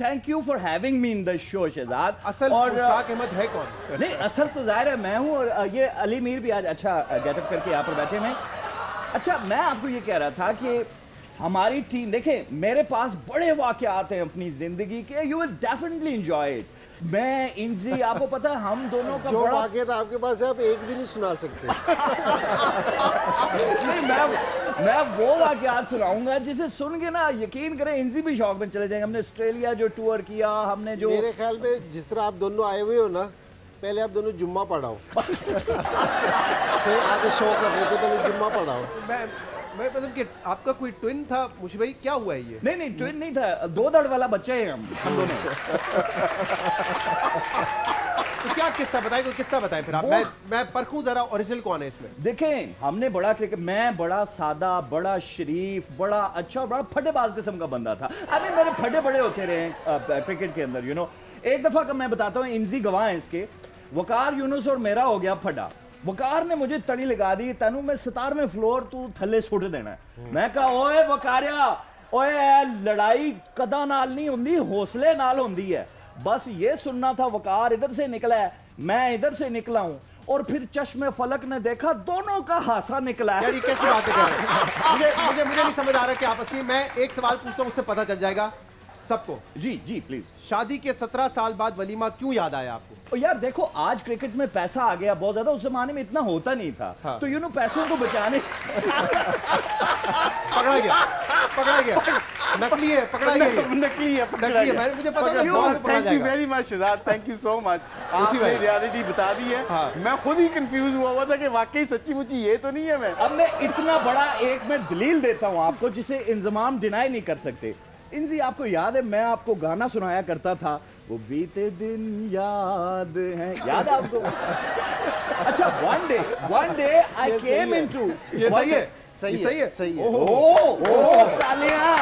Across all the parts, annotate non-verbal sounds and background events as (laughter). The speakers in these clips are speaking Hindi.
Thank you for having me in the show Shahzad असल और अहमद है कौन? नहीं असल तो ज़ाहिर है मैं हूँ और ये अली मीर भी आज अच्छा गेटअप करके यहाँ पर बैठे हैं। अच्छा मैं आपको ये कह रहा था कि हमारी टीम देखें मेरे पास बड़े वाकयात हैं अपनी ज़िंदगी के you will definitely enjoy it मैं इंजी आपको पता है हम दोनों का जो बड़ा वाकया आपके पास है आप एक भी नहीं सुना सकते। (laughs) नहीं मैं मैं वो वाकयात सुनाऊँगा जिसे सुन के ना यकीन करें इंजी भी शौक में चले जाएँगे। हमने ऑस्ट्रेलिया जो टूर किया हमने जो मेरे ख्याल में जिस तरह आप दोनों आए हुए हो ना पहले आप दोनों जुम्मा पढ़ाओ। (laughs) फिर आगे शो कर रहे थे पहले जुम्मा पढ़ाओ। मैं मैं मतलब कि आपका कोई ट्विन था? मुझे भाई क्या हुआ है ये? नहीं नहीं ट्विन नहीं था। दो दड़ वाला बच्चा है हम हम दोनों। (laughs) तो क्या किस्सा बताएँ कोई किस्सा बताएँ फिर आप? मैं मैं परखूं जरा ओरिजिनल कौन है इसमें? देखें हमने बड़ा क्रिकेट मैं बड़ा सादा बड़ा शरीफ बड़ा अच्छा बड़ा फटेबाज किस्म का बंदा था। अभी मेरे फटे बड़े होते रहे क्रिकेट के अंदर यू नो एक दफ़ा का मैं बताता हूँ इंजी गवाह है इसके। वकार यूनुस और मेरा हो गया फटा। वकार ने मुझे तड़ी लगा दी तेनू मैं सतारवें फ्लोर तू थल्ले सुट देना है। मैं कहा ओए वकारिया ओए लड़ाई कदा नाल नहीं होंगी हौसले नाल होंगी है। बस ये सुनना था वकार इधर से निकला है मैं इधर से निकला हूँ। और फिर चश्मे फलक ने देखा दोनों का हासा निकला यार ये कैसी बातें कर रहे हैं? (laughs) मुझे मुझे मुझे नहीं समझ आ रहा कि आप असली मैं एक सवाल पूछता हूँ उससे पता चल जाएगा सबको। जी जी प्लीज़ शादी के सत्रह साल बाद वलीमा क्यों याद आया आपको? और यार देखो आज क्रिकेट में पैसा आ गया बहुत ज़्यादा उस जमाने में इतना होता नहीं था। हाँ। तो यू नो पैसों को बचाने (laughs) पकड़ा गया पकड़ा गया। (laughs) नकली है पकड़ा ये। नकली है पकड़ा है मैंने मुझे पता था thank you. Very much Shahzad thank you so much आपने रियलिटी बता दी है। हाँ। मैं खुद ही कंफ्यूज हुआ हुआ था कि वाकई सच्ची मुच्ची ये तो नहीं है मैं। अब मैं इतना बड़ा एक मैं दलील देता हूँ आपको जिसे इंजमाम डिनाई नहीं कर सकते। इंजी आपको याद है मैं आपको गाना सुनाया करता था। वो बीते दिन याद है। याद है आपको? (laughs) अच्छा one day one day I came. Into ये सही है। सही ये सही है सही है। तालियाँ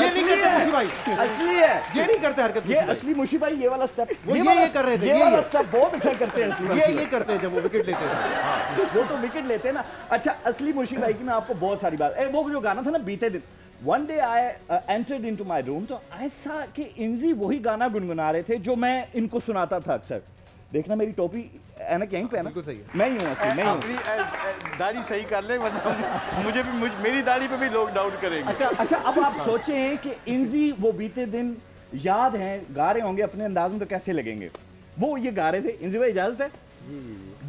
ये नहीं करते खुशी भाई। असली है। ये नहीं करते हरकत ये असली मुशी भाई ये वाला स्टेप वो ये- ये कर रहे थे, ये वाला स्टेप बहुत अच्छा करते हैं असली ये ये करते हैं जब वो विकेट लेते हैं। वो तो विकेट लेते हैं ना। अच्छा असली मुशी भाई की मैं आपको बहुत सारी बात वो जो गाना था ना बीते दिन one day I entered into my room तो ऐसा कि इंजी वही गाना गुनगुना रहे थे जो मैं इनको सुनाता था अक्सर। देखना मेरी टोपी एनक यहीं पे है ना? बिल्कुल सही है। मैं ही हूँ असली मैं ही अपनी दाढ़ी सही कर ले वरना मुझे भी मुझ, मेरी दाढ़ी पे भी लोग डाउट करेंगे। अच्छा अच्छा अब आप सोचें कि इंजी वो बीते दिन याद हैं गा रहे होंगे अपने अंदाज में तो कैसे लगेंगे? वो ये गा रहे थे इंजी भाई इजाज़त है?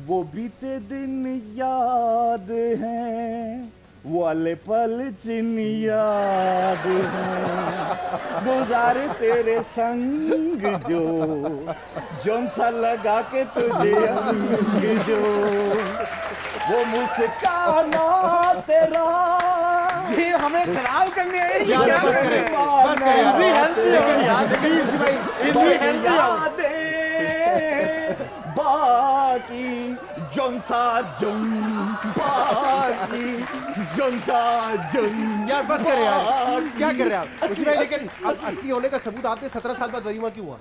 वो बीते दिन याद हैं। वाले पल चिन याद गुजारे तेरे संग जो जोन सा लगा के तुझे अंग जो। वो मुस्काना तेरा। ये हमें खराब करने ये क्या बस कर? बस करें इजी हेल्थी यार लेकिन भाई इजी हेल्थी यादें बाकी जोंसा जुम बाकी जोंसा जुम यार बस करें यार? क्या कर रहे हैं आप? भाई लेकिन असली- होने का सबूत आपने सत्रह साल बाद वलीमा क्यों हुआ?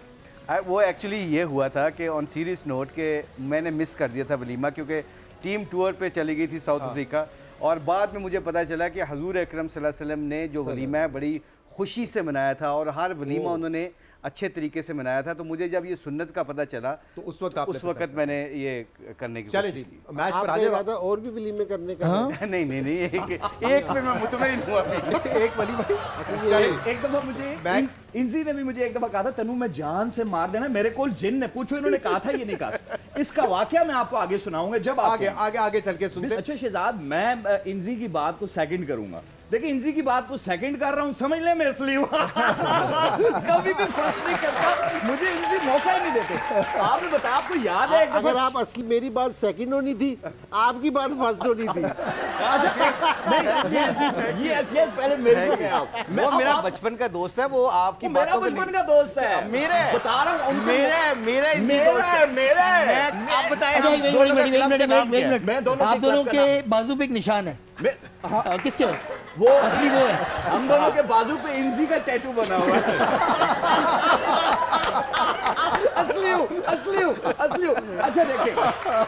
वो एक्चुअली ये हुआ था कि ऑन सीरियस नोट के मैंने मिस कर दिया था वलीमा क्योंकि टीम टूर पे चली गई थी साउथ अफ्रीका और बाद में मुझे पता चला कि हजूर अक्रम सल्लल्लाहु अलैहि वसल्लम ने जो वलीमा है बड़ी खुशी से मनाया था और हर वलीमा उन्होंने अच्छे तरीके से मनाया था तो मुझे जब ये सुन्नत का पता चला तो उस वक्त आपने उस वक्त मैंने ये करने की चले मैच पर इरादा और भी वलीमे करने का है? (laughs) नहीं नहीं नहीं एक (laughs) एक पे मैं मुतमिन हूँ अभी। (laughs) एक वली भाई। एक दफ़ा मुझे मैं- इंजी ने भी मुझे एक दफ़ा कहा था तनु मैं जान से मार देना मेरे को जिन ने पूछो इन्होंने कहा था ये नहीं कहा इसका वाक्य मैं आपको आगे सुनाऊँगा जब आगे आगे आगे चल के सुनते। अच्छा शहजाद मैं इंजी की बात को सेकंड करूँगा। देखिए इंजी की बात को सेकंड कर रहा हूँ समझ ले मैं इसलिए हूँ। कभी भी फ़र्स्ट नहीं करता मुझे इंजी मौका ही नहीं देते। आपने बताया आपको याद है अगर आप असली मेरी बात सेकंड होनी थी आपकी बात फ़र्स्ट होनी थी। ये है, पहले मेरे से आप। वो मेरा बचपन का दोस्त है वो आपकी मेरा बचपन का दोस्त है। मेरे बता रहा हूँ उनको- मेरे मेरे मेरा दोस्त है मेरा है। आप बताएँ अच्छा, आप दोनों के बाजू पे एक निशान है। मैं- हाँ, किसके? वो असली वो है। हम दोनों के बाजू पे इंजी का टैटू बना हुआ है। असली हूँ असली हूँ असली हूँ। अच्छा देखिए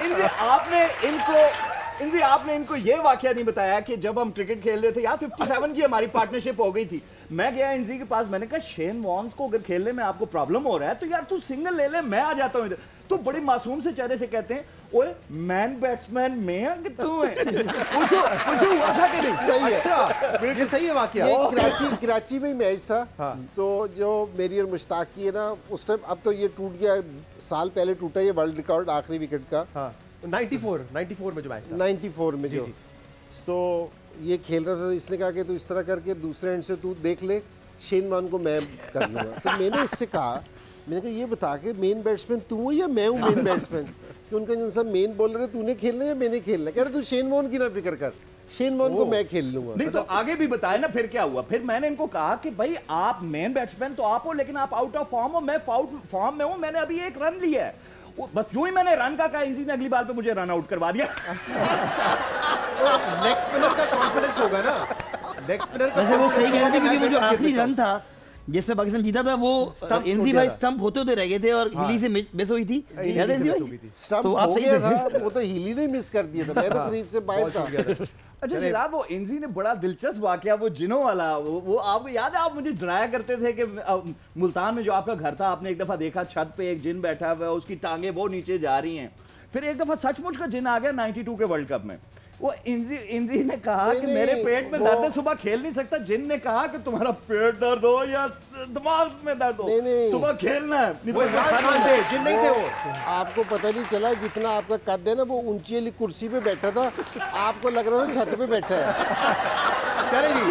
इंजी आपने इनको इंजी आपने इनको ये वाक्य नहीं बताया कि जब हम क्रिकेट खेल रहे थे यार 57 की हमारी पार्टनरशिप हो गई थी। मैं गया इनजी के पास मैंने कहा शेन वॉन्स को अगर खेलने में आपको प्रॉब्लम हो रहा है तो यार तू सिंगल ले ले मैं आ जाता हूँ इधर। तो बड़ी मासूम से चेहरे से कहते हैं ओए मैन बैट्समैन मैं है कि तू है? (laughs) पूछो पूछो हुआ था कि नहीं? सही है। अच्छा ये सही है वाकया। ये कराची कराची में ही मैच था। हाँ। तो जो मेरी और मुश्ताक की है ना उस टाइम अब तो ये टूट गया साल पहले टूटा ये वर्ल्ड रिकॉर्ड आखिरी विकेट का। हाँ। 94 94 में जो मैच था। 94 में जो। जी। तो ये खेल रहा था तो इसने कहा कि तू इस तरह करके दूसरे एंड से तू देख ले शेन मान को मैं कर लूँगा। तो मैंने इससे कहा मैंने कहा ये बता के मेन बैट्समैन तू है या मैं हूँ मेन बैट्समैन तो उनका जो सब मेन बॉलर है तूने खेलना या मैंने खेलना कह रहे तू शेन वॉन की ना फ़िक्र कर। शेन वॉन को मैं खेल लूँगा। नहीं तो आगे भी बताया ना फिर क्या हुआ? फिर मैंने इनको कहा कि भाई आप मेन बैट्समैन तो आप हो लेकिन आप आउट ऑफ़ फॉर्म हो मैं फॉर्म में हूँ मैंने अभी एक रन लिया है। बस जो ही मैंने रन का कहा इंजी ने अगली बार पे मुझे रन आउट करवा दिया। (laughs) नेक्स्ट स्पिनर का कॉन्फिडेंस होगा ना? नेक्स्ट स्पिनर वैसे वो सही कह रहे थे क्योंकि वो जो आखिरी रन था जिसमें पाकिस्तान जीता था वो एनजी टूट भाई स्टंप होते होते रह गए थे और हिली से मिस हुई थी। याद है भाई? हो गई थी। स्टंप तो आप हो सही गया थे। वो तो हिली ने मिस कर दिया था। मैं तो क्रीज से बाहर था। अच्छा जनाब वो इंजी ने बड़ा दिलचस्प वाकया वो जिनो वाला वो, वो आपको याद है आप मुझे डराया करते थे कि मुल्तान में जो आपका घर था आपने एक दफ़ा देखा छत पे एक जिन बैठा हुआ है उसकी टांगे वो नीचे जा रही हैं। फिर एक दफ़ा सचमुच का जिन आ गया 92 के वर्ल्ड कप में। वो इंजी इंजी ने कहा कि मेरे पेट में दर्द है सुबह खेल नहीं सकता। जिन ने कहा कि तुम्हारा पेट दर्द हो या दिमाग में दर्द हो। सुबह खेलना है। वो तो। थे जिन नहीं थे वो। आपको पता नहीं चला जितना आपका कद है ना वो ऊँची वाली कुर्सी पे बैठा था। आपको लग रहा था छत पे बैठा है। चले जी।